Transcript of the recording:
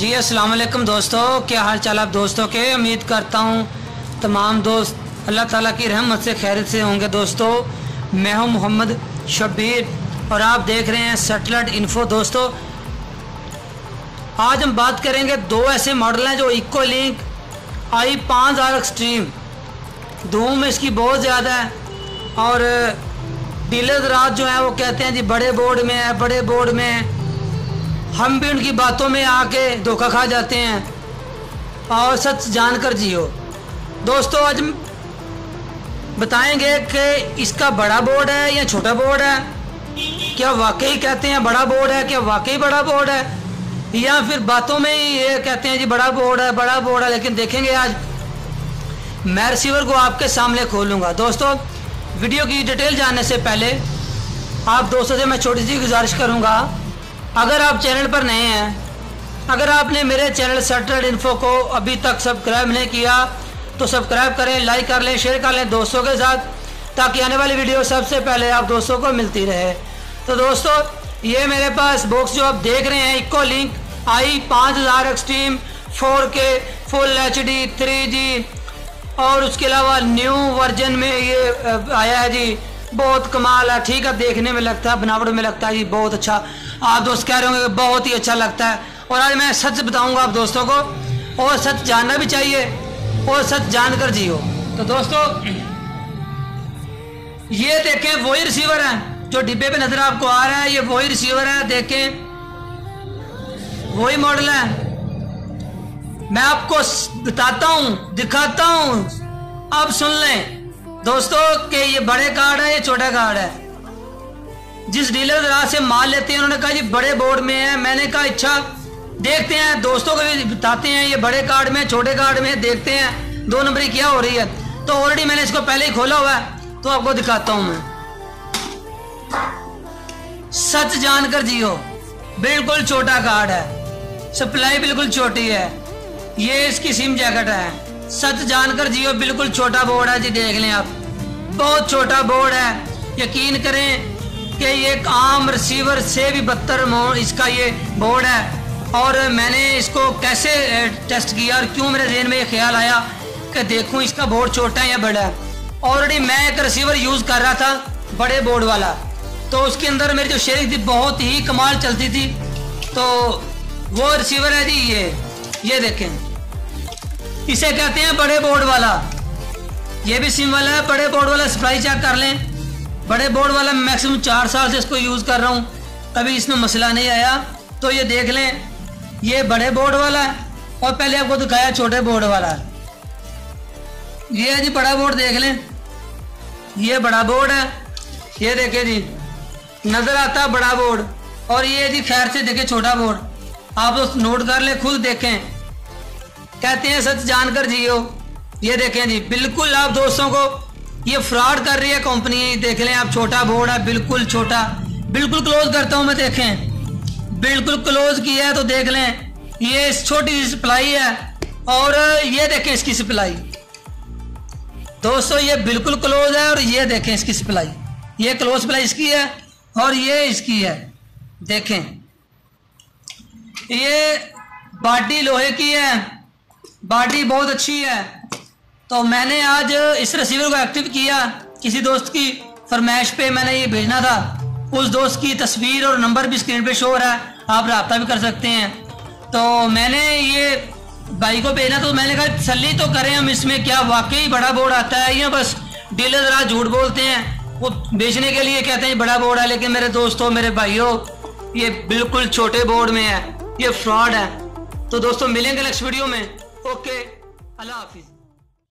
जी, अस्सलाम वालेकुम दोस्तों। क्या हाल चाल आप दोस्तों के? उम्मीद करता हूँ तमाम दोस्त अल्लाह ताला की रहमत से खैरत से होंगे। दोस्तों, मैं हूँ मोहम्मद शब्बीर और आप देख रहे हैं सेटेलाइट इन्फो। दोस्तों, आज हम बात करेंगे दो ऐसे मॉडल हैं जो इको लिंक, आई पाँच हज़ार एक्सट्रीम। धूम इसकी बहुत ज़्यादा है और डीलर रात जो है वो कहते हैं जी, बड़े बोर्ड में है, बड़े बोर्ड में है। हम भी उनकी बातों में आके धोखा खा जाते हैं। और सच जानकर जियो। दोस्तों, आज बताएँगे कि इसका बड़ा बोर्ड है या छोटा बोर्ड है? क्या वाकई कहते हैं बड़ा बोर्ड है, क्या वाकई बड़ा बोर्ड है? या फिर बातों में ही ये कहते हैं जी, बड़ा बोर्ड है, बड़ा बोर्ड है, लेकिन देखेंगे आज। मैं रिसीवर को आपके सामने खोलूँगा। दोस्तों, वीडियो की डिटेल जानने से पहले आप दोस्तों से मैं छोटी सी गुजारिश करूँगा अगर आप चैनल पर नए हैं, अगर आपने मेरे चैनल सटर्ड इन्फो को अभी तक सब्सक्राइब नहीं किया तो सब्सक्राइब करें लाइक कर लें शेयर कर लें दोस्तों के साथ, ताकि आने वाली वीडियो सबसे पहले आप दोस्तों को मिलती रहे। तो दोस्तों, ये मेरे पास बॉक्स जो आप देख रहे हैं, इको लिंक आई, पाँच हज़ार extreme four K full H D three G और उसके अलावा न्यू वर्जन में ये आया है जी बहुत कमाल है, ठीक है, देखने में लगता है, बनावट में लगता है जी बहुत अच्छा। आप दोस्त कह रहे होंगे बहुत ही अच्छा लगता है। और आज मैं सच बताऊँगा आप दोस्तों को, और सच जानना भी चाहिए, और सच जानकर जियो। तो दोस्तों, ये देखें, वही रिसीवर है, जो डिब्बे पे नज़र आपको आ रहा है, ये वही रिसीवर है, देखें। वही मॉडल है। मैं आपको बताता हूँ, दिखाता हूँ। आप सुन लें। दोस्तों, के ये बड़े कार्ड है, ये छोटा कार्ड है। जिस डीलर राह से माल लेते हैं, उन्होंने कहा, जी, बड़े बोर्ड में है। मैंने कहा अच्छा देखते हैं, दोस्तों को भी बताते हैं, ये बड़े कार्ड में, छोटे कार्ड में, देखते हैं, दो नंबरी क्या हो रही है? तो ऑलरेडी मैंने इसको पहले ही खोला हुआ है तो आपको दिखाता हूँ मैं। सच जानकर जियो, बिल्कुल छोटा कार्ड है। सप्लाई बिल्कुल छोटी है। ये इसकी सिम जैकेट है। सच जानकर जियो बिल्कुल छोटा बोर्ड है जी, देख लें आप। बहुत छोटा बोर्ड है। यकीन करें कि ये एक आम रिसीवर से भी बदतर इसका ये बोर्ड है। और मैंने इसको कैसे टेस्ट किया और क्यों मेरे जहन में ये ख्याल आया कि देखूँ इसका बोर्ड छोटा है या बड़ा है। ऑलरेडी मैं एक रिसीवर यूज़ कर रहा था, बड़े बोर्ड वाला। तो उसके अंदर मेरी जो शेयरिंग थी, बहुत ही कमाल चलती थी। तो वो रिसीवर है जी, ये। ये देखें। इसे कहते हैं बड़े बोर्ड वाला। ये भी सिम वाला है, बड़े बोर्ड वाला सप्लाई चेक कर लें। बड़े बोर्ड वाला मैक्सिमम चार साल से इसको यूज़ कर रहा हूँ। कभी इसमें मसला नहीं आया तो ये देख लें। ये बड़े बोर्ड वाला है, और पहले आपको दिखाया छोटे बोर्ड वाला ये है जी बड़ा बोर्ड, देख लें। ये बड़ा बोर्ड है। ये देखे जी, नज़र आता बड़ा बोर्ड, और ये जी खैर से देखे छोटा बोर्ड। आप नोट कर लें, खुद देखें। कहते हैं, सच जानकर जियो। ये देखें जी, बिल्कुल आप दोस्तों को ये फ्रॉड कर रही है कंपनी देख लें, आप छोटा बोर्ड है, बिल्कुल छोटा। बिल्कुल क्लोज करता हूँ मैं, देखें। बिल्कुल क्लोज किया है तो देख लें, ये छोटी सी सप्लाई है, और ये देखें इसकी सप्लाई दोस्तों, ये बिल्कुल क्लोज है, और ये देखें इसकी सप्लाई ये क्लोज सप्लाई इसकी है, और ये इसकी है। देखें, ये बाटी लोहे की है बॉडी बहुत अच्छी है। तो मैंने आज इस रिसीवर को एक्टिव किया, किसी दोस्त की फरमाइश पे मैंने ये भेजना था। उस दोस्त की तस्वीर और नंबर भी स्क्रीन पे शो हो रहा है, आप रबता भी कर सकते हैं। तो मैंने ये भाई को भेजना तो मैंने कहा तसली तो करें हम इसमें, क्या वाकई बड़ा बोर्ड आता है? या बस डीलर ज़रा झूठ बोलते हैं। वो बेचने के लिए कहते हैं, बड़ा बोर्ड है, लेकिन मेरे दोस्तों, मेरे भाइयों, ये बिल्कुल छोटे बोर्ड में है, ये फ्रॉड है। तो दोस्तों, मिलेंगे नेक्स्ट वीडियो में। ओके अल्लाह हाफिज़